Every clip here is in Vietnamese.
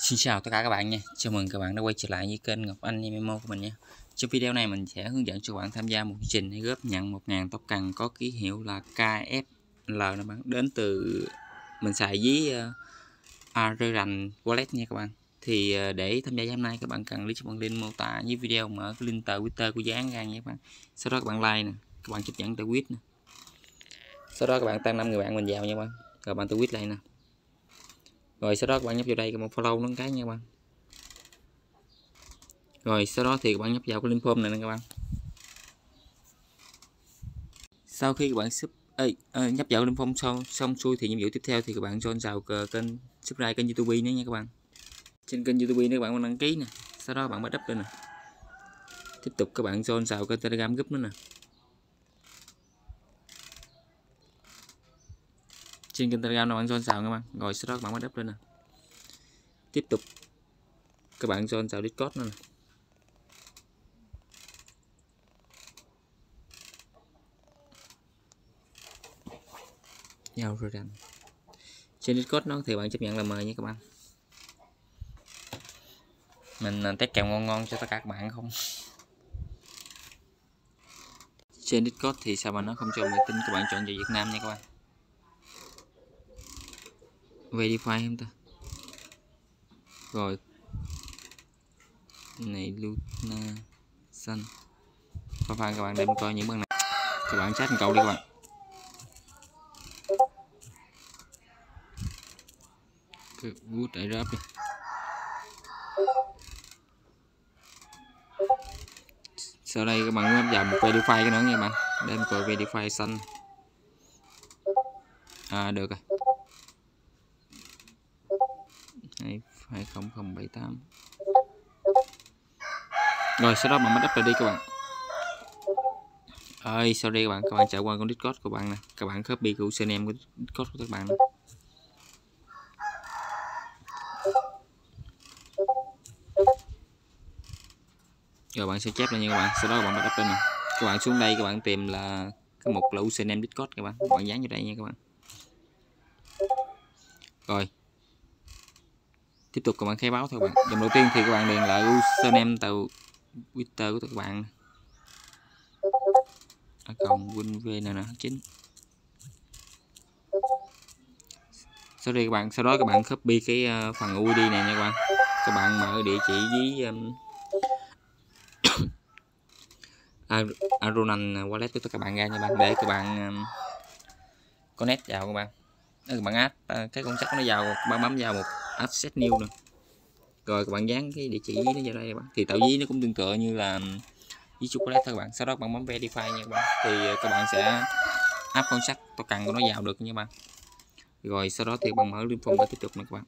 Xin chào tất cả các bạn nha. Chào mừng các bạn đã quay trở lại với kênh Ngọc Anh MMO của mình nha. Trong video này mình sẽ hướng dẫn cho các bạn tham gia một chương trình hay góp nhận 1.000 tóc cần có ký hiệu là KFL nè bạn. Đến từ mình xài với uh, Wallet nha các bạn. Thì uh, để tham gia hôm nay các bạn cần lấy cho bạn link mô tả với video mở cái link tờ Twitter của dán ra nha các bạn. Sau đó các bạn like nè các bạn chấp nhận tờ quýt nè. Sau đó các bạn tăng 5 người bạn mình vào nha các bạn. Rồi bạn tờ quýt lại nè rồi sau đó các bạn nhấp vào đây một follow nó cái nha các bạn. Rồi sau đó thì các bạn nhấp vào cái link form này nè các bạn. Sau khi các bạn sub Ê, à, nhấp vào link form xong xong xuôi thì nhiệm vụ tiếp theo thì các bạn join vào ờ, kênh subscribe kênh youtube nữa nha các bạn. Trên kênh youtube này các bạn đăng ký nè. Sau đó bạn bắt đắp lên nè. Tiếp tục các bạn join vào kênh telegram group nữa nè. Trên kênh telegram bạn John xào các bạn. Rồi sau đó các bạn bắt đắp lên nè. Tiếp tục. Các bạn John xào discord nữa nè. Nhau rồi rằng trên discord nó thì bạn chấp nhận là mời nha các bạn. Mình à, test kèo ngon ngon cho tất cả các bạn không? Trên discord thì sao mà nó không cho máy tính các bạn chọn về việt nam nha các bạn? Verify không ta. Rồi. Này, Luna xanh khoa phan các bạn đem coi những bằng này. Các bạn chat cậu đi các bạn. Good đại ráp đi sau đây các bạn nhấp vào một verify cái nữa nha bạn. Đem coi verify xanh à được rồi. 20078 rồi sau đó bạn bắt đắp đi các bạn. Ơi, sorry các bạn các bạn chạy qua con discord của bạn nè. Các bạn copy của username của discord của các bạn nè. Rồi, bạn sẽ chép lại nha các bạn. Sau đó các bạn bắt đắp lên nè. Các bạn xuống đây, các bạn tìm là cái mục là username discord các bạn. Các bạn dán vào đây nha các bạn. Rồi tiếp tục các bạn khai báo thôi bạn. Dòng đầu tiên thì các bạn điền lại username từ twitter của các bạn. A cộng win vn chính. sau đây các bạn sau đó các bạn copy cái ờ, phần UID này nha các bạn. Các bạn mở địa chỉ với um, Arunan wallet của các bạn ra nha bạn để các bạn um, connect vào các bạn. Các bạn add uh, cái con sắt nó vào các bạn bấm vào một asset new nè rồi, các bạn dán cái địa chỉ nó vào đây các bạn. Thì tạo dí nó cũng tương tự như là với chocolate thôi các bạn. Sau đó các bạn bấm verify nha các bạn. Thì ờ, các bạn sẽ áp con sắt to cần của nó vào được nha các bạn. Rồi, sau đó thì bạn mở link phòng để tiếp tục nè các bạn.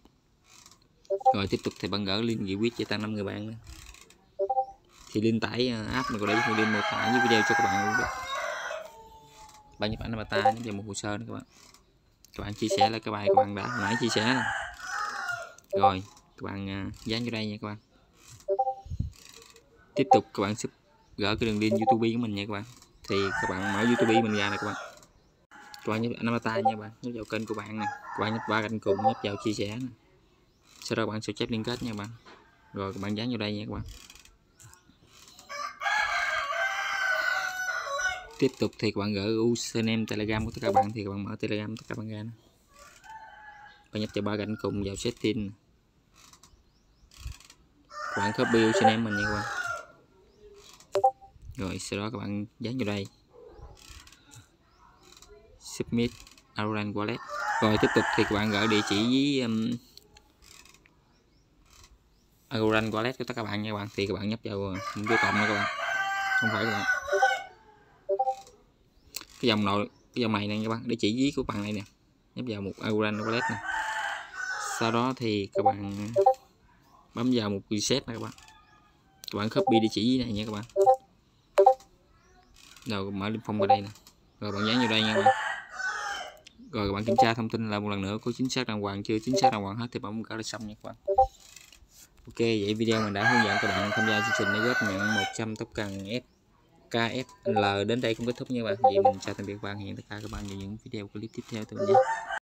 Rồi, tiếp tục thì bạn gỡ link nghị quyết cho tăng năm người bạn nữa. Thì link tải ờ, app mình có để trong link mô tả với video cho các bạn luôn đó. Bạn nhập ảnh avatar nhấn vào một hồ sơ nữa các bạn. Các bạn chia sẻ lại cái bài các bạn đã hồi nãy chia sẻ này rồi, các bạn à, dán vô đây nha các bạn. Tiếp tục, các bạn sẽ gỡ cái đường link youtube của mình nha các bạn. Thì các bạn mở youtube mình ra này các bạn. Các bạn nhấp avatar nha các bạn, nhấp vào kênh của bạn nè. Các bạn nhấp ba cạnh cùng, nhấp vào chia sẻ nè. Sau đó các bạn sẽ chép liên kết nha các bạn. Rồi, các bạn dán vào đây nha các bạn. Tiếp tục thì các bạn gỡ username telegram của tất cả các bạn, thì các bạn mở telegram tất cả các bạn ra nè. Bạn nhấp vào ba cạnh cùng vào setting các bạn copy username mình nha các bạn. Rồi sau đó các bạn dán vào đây. Submit Auran wallet. Rồi tiếp tục thì các bạn gửi địa chỉ với um, Auran wallet của tất cả các bạn nha các bạn. Thì các bạn nhấp vào uh, một cái cộng nha các bạn. Không phải các bạn. Cái dòng nội cái dòng này nè các bạn địa chỉ với của bạn này nè. Nhấp vào một Auran wallet nè. Sau đó thì các bạn bấm vào một reset này các bạn. Các bạn copy địa chỉ này nha các bạn. Rồi, mở liên phong vào đây nè. Rồi, bạn dán vào đây nha các bạn. Rồi, các bạn kiểm tra thông tin lại một lần nữa có chính xác đàng hoàng, chưa chính xác đàng hoàng hết thì bấm cả là xong nha các bạn. Ok, vậy video mình đã hướng dẫn các bạn tham gia chương trình để góp nhận 100 tóc cần F KFL đến đây cũng kết thúc nha các bạn. Vậy mình chào tạm biệt các bạn, hẹn tất cả các bạn vào những video clip tiếp theo. Từ mình nhé